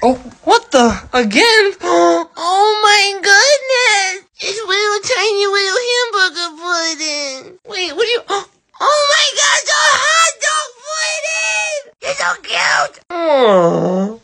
Oh, what the? Again? Oh my goodness! It's little tiny little hamburger pudding. Wait, what do you? Oh my gosh, a hot dog pudding! It's so cute. Aww.